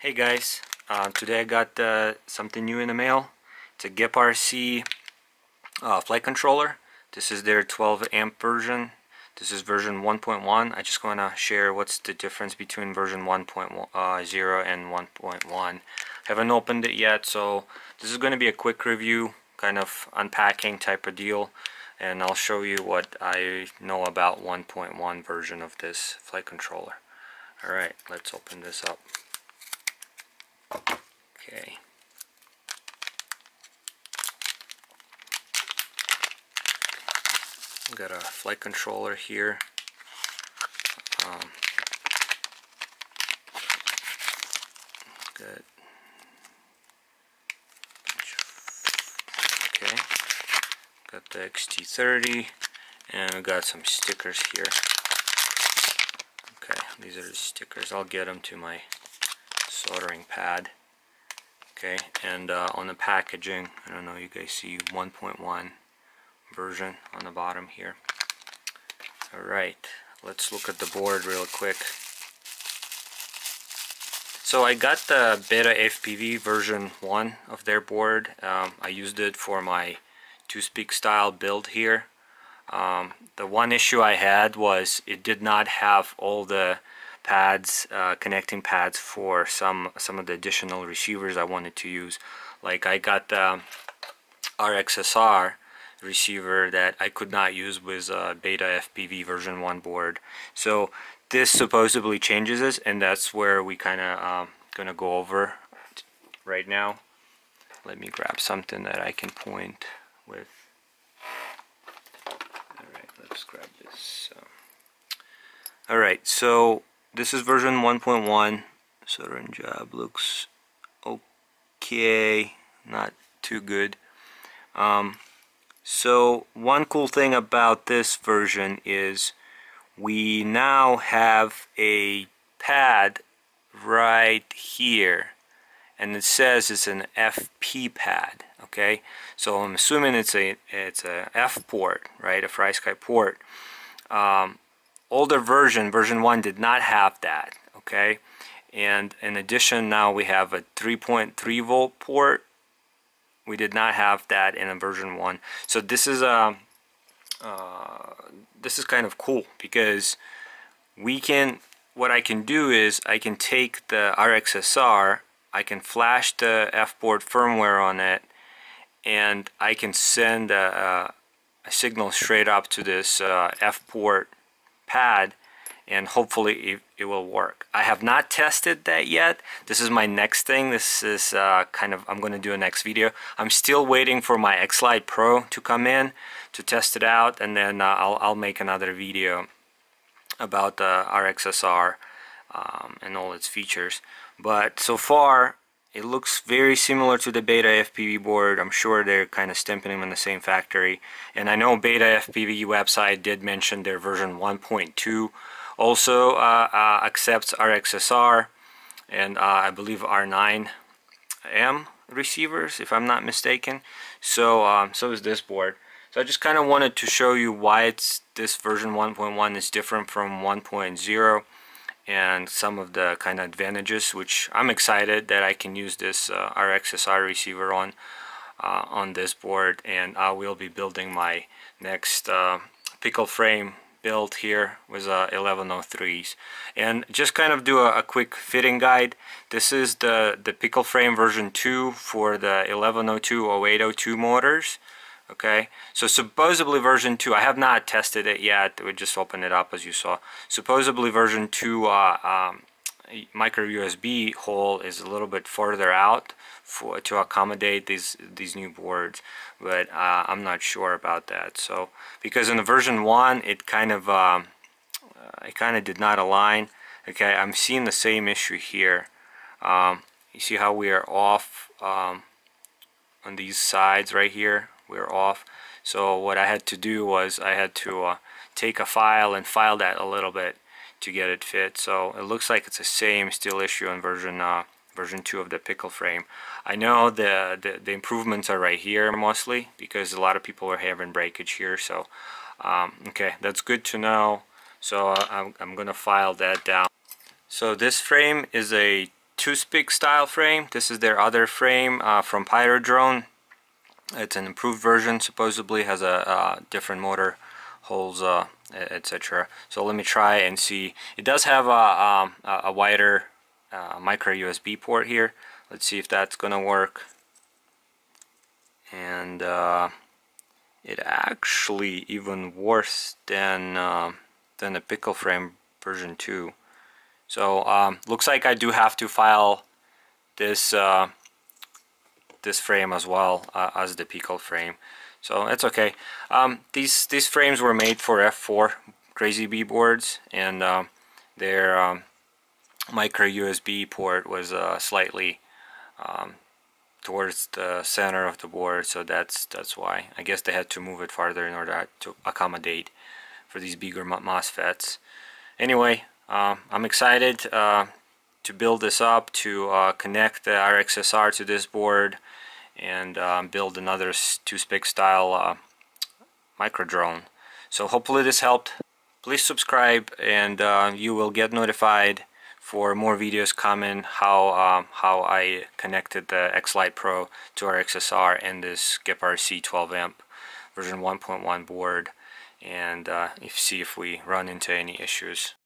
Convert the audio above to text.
Hey guys, uh, today I got uh, something new in the mail. It's a GEP RC uh, flight controller. This is their 12 amp version. This is version 1.1. I just want to share what's the difference between version 1.0 uh, and 1.1. Haven't opened it yet, so this is going to be a quick review, kind of unpacking type of deal. And I'll show you what I know about 1.1 version of this flight controller. Alright, let's open this up. Okay. Got a flight controller here. Um, good. Okay. Got the XT30 and we got some stickers here. Okay, these are the stickers. I'll get them to my soldering pad okay and uh, on the packaging I don't know you guys see 1.1 version on the bottom here. Alright let's look at the board real quick. So I got the Beta FPV version 1 of their board. Um, I used it for my toothpick style build here. Um, the one issue I had was it did not have all the pads, uh, connecting pads for some some of the additional receivers I wanted to use. Like I got the RXSR receiver that I could not use with uh, Beta FPV version 1 board. So this supposedly changes this and that's where we kind of um, gonna go over right now. Let me grab something that I can point with. Alright, let's grab this. Alright, so this is version 1.1 soldering job looks okay. Not too good. Um, so one cool thing about this version is we now have a pad right here. And it says it's an FP pad okay? So I'm assuming it's a it's a F port right? A FrSky port. Um, older version, version 1, did not have that, okay? And in addition, now we have a 3.3 volt port. We did not have that in a version 1. So this is a uh, this is kind of cool because we can what I can do is I can take the RXSR I can flash the F-port firmware on it and I can send a, a, a signal straight up to this uh, F-port pad and hopefully it, will work. I have not tested that yet. This is my next thing. This is uh, kind of, I'm going to do a next video. I'm still waiting for my X-Lite Pro to come in to test it out and then uh, I'll, I'll make another video about the RXSR um, and all its features. But so far it looks very similar to the Beta FPV board. I'm sure they're kind of stamping them in the same factory. And I know Beta FPV website did mention their version 1.2 also uh, uh, accepts RXSR and uh, I believe R9M receivers if I'm not mistaken. So um, so is this board. So I just kind of wanted to show you why it's this version 1.1 is different from 1.0 and some of the kind of advantages which I'm excited that I can use this uh, RXSR receiver on uh, on this board and I will be building my next uh, pickle frame build here with uh, 1103s and just kind of do a, a, quick fitting guide. This is the the pickle frame version 2 for the 1102 0802 motors okay? So supposedly version 2 I have not tested it yet. We just opened it up as you saw. Supposedly version 2 uh, um, micro USB hole is a little bit further out for to accommodate these these new boards but uh, I'm not sure about that. So because in the version 1 it kind of um, uh, it kind of did not align okay? I'm seeing the same issue here. Um, you see how we are off um, on these sides right here we're off. So what I had to do was I had to uh, take a file and file that a little bit to get it fit. So it looks like it's the same still issue in version uh, version 2 of the pickle frame. I know the, the, the improvements are right here mostly because a lot of people are having breakage here. So um, okay that's good to know. So uh, I'm, I'm gonna file that down. So this frame is a toothpick style frame. This is their other frame uh, from Pyrodrone. It's an improved version, supposedly has a, different motor holes, uh, etc. So let me try and see. It does have a, um, a, a wider uh, micro USB port here. Let's see if that's gonna work. And uh, it actually even worse than uh, than the pickle frame version 2. So um, looks like I do have to file this uh, this frame as well uh, as the pickle frame. So that's okay. Um, these these frames were made for F4 Crazy Bee boards, and um, their um, micro USB port was uh, slightly um, towards the center of the board, so that's that's why. I guess they had to move it farther in order to accommodate for these bigger MOSFETs. Anyway, uh, I'm excited uh, to build this up, to uh, connect the RXSR to this board, and um, build another toothpick style uh, micro drone. So hopefully this helped. Please subscribe and uh, you will get notified for more videos coming how um, how I connected the X-Lite Pro to RXSR and this GEP-RC 12 amp version 1.1 board and uh, if see if we run into any issues.